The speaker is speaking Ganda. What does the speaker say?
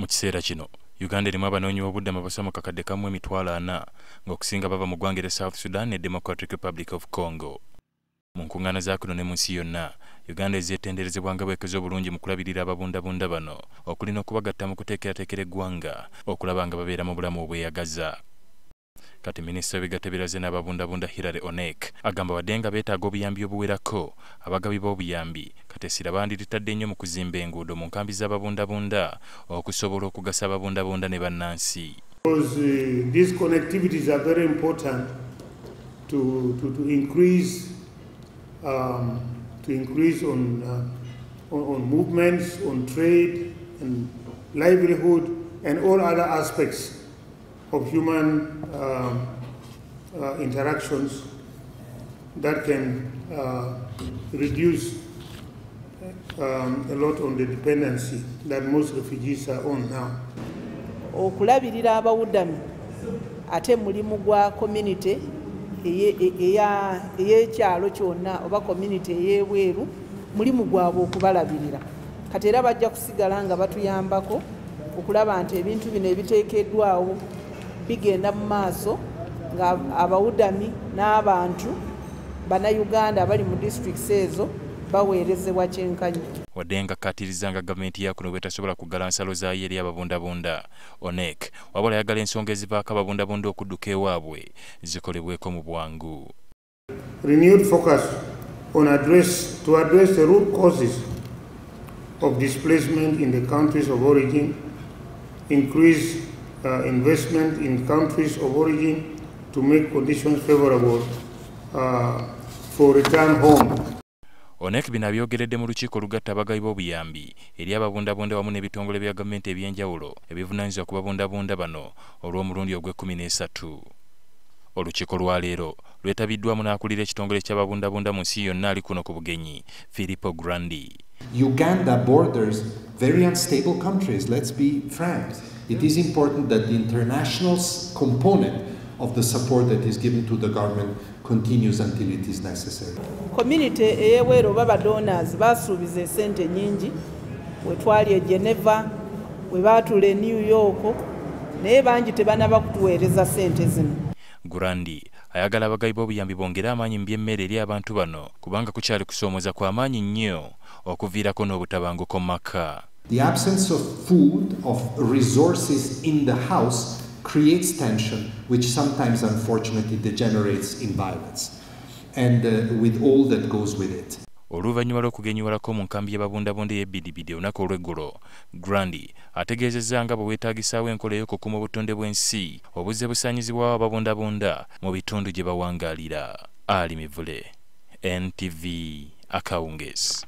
mu kiseera kino. Uganda erimu abanoonyi b'obuddamu abasoma kakadde kamu emitwalo ana ng'okusinga bava mu ggwanga erya south sudan ne democratic republic of congo. Mu nkuŋŋaana za kuno ne mu nsi yonna uganda ezeetenderezebwa nga bwekeza obulungi mu kulabirira ababundabunda bano. Okulina okubagatta mu kuteekerateekera eggwanga okulaba nga babeera mu bulamu obweyagaza kati minisita w'ebigatta biraze n'ababundabunda hilary onek agamba wadde nga beetaaga obuyambi obuwerako abagabi b'obuyambi. Kati essira bandiritadde nnyo mu kuzimba enguudo mu nkambi z'ababundabunda okusobola okugasa ababundabunda ne bannansi. Because uh, these connectivities are very important to, to, to increase um, to increase on, uh, on on movements, on trade and livelihood, and all other aspects of human um, uh, interactions that can uh, reduce um, a lot on the dependency that most refugees are on now. okulabirira abawudami ate mulimu gwa community e- ey'ekyalo kyonna oba community ey'ebweru mulimu gwabwe okubalabirira kati era bajja kusigala nga batuyambako okulaba nti ebintu bino ebiteekeddwawo bigenda mu maaso nga abawudami n'abantu bannayuganda abali mu disitulikisi ezo baweerezebwa kyenkanyi. Wadde nga akkatiriza nga gavumenti yakuno bwetasobola kuggala nsalo zaayo eri ababundabunda. Onek wabula ayagala ensonga ezivaako ababundabunda okudduka ewaabwe zikolebweko mu bwangu. Renewed focus on address to address the root causes of displacement in the countries of origin, increase uh, investment in countries of origin to make conditions favorable uh, for return home. onek bino abyogeredde mu lukiiko olugatta abagabi b'obuyambi eri ababundabunda wamu n'ebitongole bya gavumenti ebyenjawulo ebivunaanyizibwa ku babundabunda bano olw'omulundi ogw'ekkumi n'esatu olukiiko lwaleero lwetabiddwamu n'akulira ekitongole ky'ababundabunda mu nsi yonna ali kuno ku bugenyi filippo grandi Uganda borders very unstable countries, let's be frank. It is important that the international component of the support that is given to the government continues until it is necessary. community ey'ebweru oba badonors basuubiza esente nyingi. We twali e geneva we baatula e new york naye bangi tebanaba kutuweereza sente zino. Grandi ayagala abagabi b'obuyambi bongere amaanyi mu by'emmere eri abantu bano kubanga kukyali kusoomooza kw'amaanyi nnyo okuviirako n'obutabanguko mu maka The absence of food, of resources in the house, creates tension, which sometimes unfortunately degenerates in violence, and uh, with all that goes with it. oluvannyuma lw'okugenyiwalako mu nkambi y'ababundabunda ey'ebbidibidi olunaku olw'eggulo grandi ategeezezza nga bwe weetaagisaawo enkola ey'okukuma obutonde bw'ensi obuzze busaanyizibwawo ababundabunda mu bitundu gye bawangaalira. Ali mivule ntv akawungeezi